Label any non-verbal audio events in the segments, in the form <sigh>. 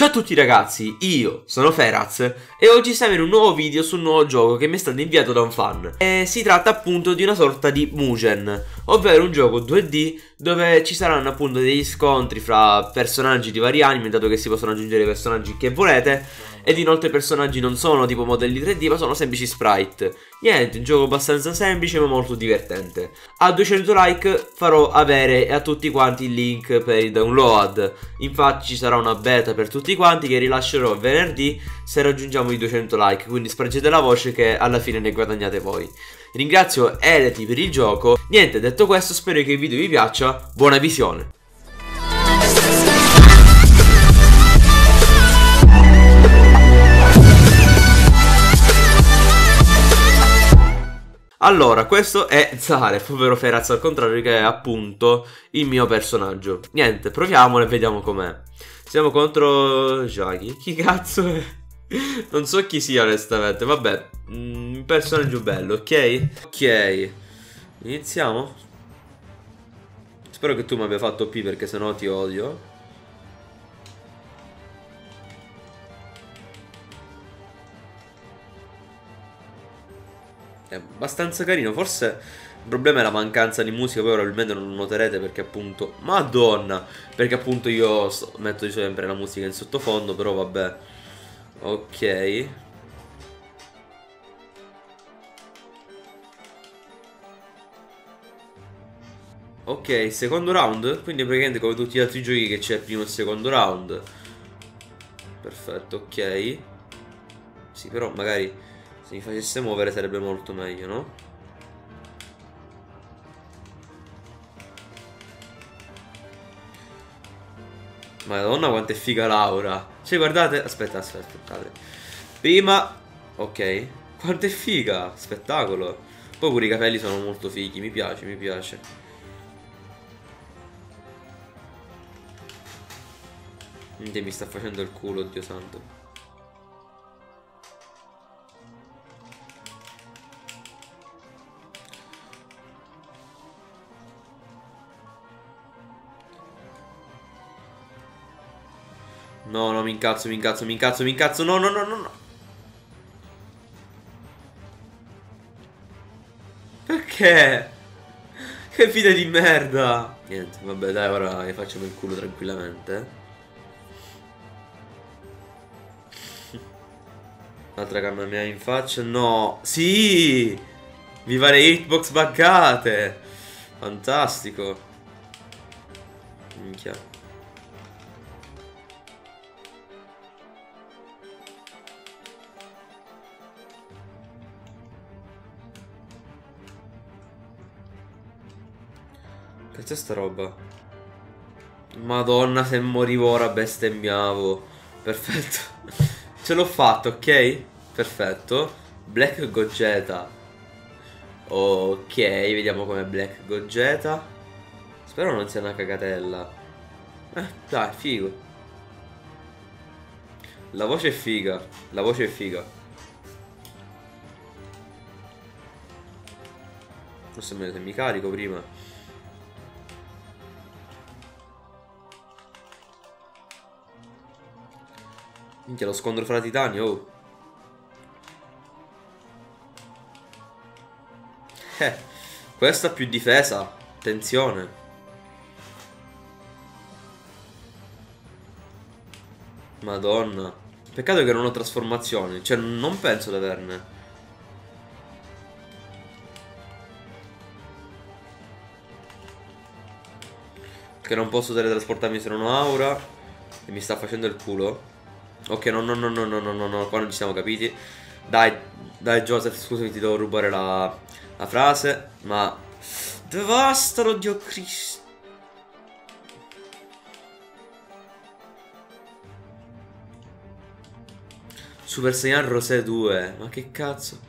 Ciao a tutti ragazzi, io sono Feraz e oggi siamo in un nuovo video su un nuovo gioco che mi è stato inviato da un fan. E si tratta appunto di una sorta di Mugen, ovvero un gioco 2D dove ci saranno appunto degli scontri fra personaggi di vari anime dato che si possono aggiungere i personaggi che volete ed inoltre i personaggi non sono tipo modelli 3D ma sono semplici sprite. Niente, un gioco abbastanza semplice ma molto divertente. A 200 like farò avere a tutti quanti il link per il download. Infatti ci sarà una beta per tutti quanti che rilascerò venerdì se raggiungiamo i 200 like, quindi spargete la voce che alla fine ne guadagnate voi. Ringrazio Eleti per il gioco. Niente, detto questo spero che il video vi piaccia. Buona visione. Allora, questo è Zaref, ovvero Feraz al contrario, che è appunto il mio personaggio. Niente, proviamolo e vediamo com'è. Siamo contro Jagi. Chi cazzo è? Non so chi sia onestamente, vabbè. Mm, un personaggio bello, ok? Ok. Iniziamo. Spero che tu mi abbia fatto P perché sennò ti odio. È abbastanza carino, forse il problema è la mancanza di musica, poi probabilmente non lo noterete perché appunto... Madonna! Perché appunto io metto sempre la musica in sottofondo, però vabbè. Ok. Ok, secondo round, quindi praticamente come tutti gli altri giochi che c'è primo e secondo round. Perfetto, ok. Sì, però magari se mi facesse muovere sarebbe molto meglio, no? Madonna quanto è figa Laura. Cioè guardate Aspetta aspetta aspettate Prima Ok. Quanto è figa Spettacolo. Poi pure i capelli sono molto fighi Mi piace mi piace. Niente mi sta facendo il culo Dio santo No, no, mi incazzo, mi incazzo, mi incazzo, mi incazzo. No, no, no, no, no. Perché? Che fine di merda. Niente, vabbè, dai, ora ne facciamo il culo tranquillamente. <laughs> Altra canna mia in faccia. No. Sì! Viva le hitbox buggate. Fantastico. Minchia. Cazzo sta roba? Madonna, se morivo ora bestemmiavo. Perfetto. <laughs> Ce l'ho fatto, ok? Perfetto. Black Gogeta. Ok, vediamo com'è Black Gogeta. Spero non sia una cagatella. Eh, dai, figo. La voce è figa. La voce è figa. Forse me se mi carico prima. Minchia, lo scontro fra titani, oh. Eh, questa più difesa. Attenzione. Madonna. Peccato che non ho trasformazioni. Cioè, non penso di averne. Che non posso teletrasportarmi se non ho aura. E mi sta facendo il culo. Ok, no, no, no, no, no, no, no, no, qua non ci siamo capiti. Dai, dai Joseph, scusami, ti devo rubare la, la frase, ma... Devastalo, Dio Cristo. Super Saiyan Rosé 2, ma che cazzo?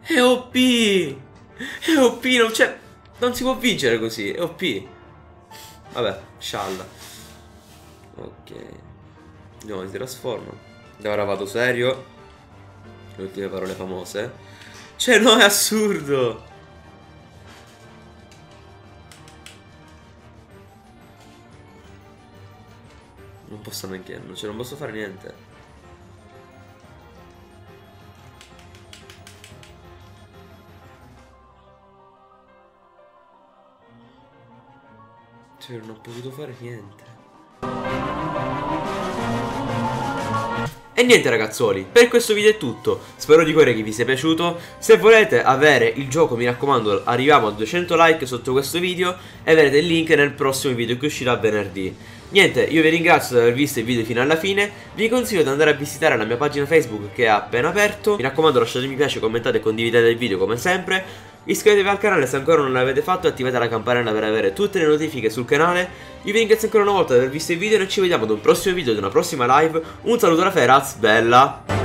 È OP! È OP, non c'è... Non si può vincere così, è OP. Vabbè, scialla. Ok. No, si trasforma. Da ora vado serio. Le ultime parole famose. Cioè, no, è assurdo. Non posso inchiendo, cioè non posso fare niente. Cioè non ho potuto fare niente. E niente ragazzuoli, per questo video è tutto, spero di cuore che vi sia piaciuto, se volete avere il gioco mi raccomando arriviamo a 200 like sotto questo video e avrete il link nel prossimo video che uscirà venerdì. Niente, io vi ringrazio di aver visto il video fino alla fine, vi consiglio di andare a visitare la mia pagina Facebook che è appena aperto, mi raccomando lasciate mi piace, commentate e condividete il video come sempre, Iscrivetevi al canale se ancora non l'avete fatto e attivate la campanella per avere tutte le notifiche sul canale. Io vi ringrazio ancora una volta per aver visto il video e ci vediamo ad un prossimo video, ad una prossima live. Un saluto da Feraz, bella!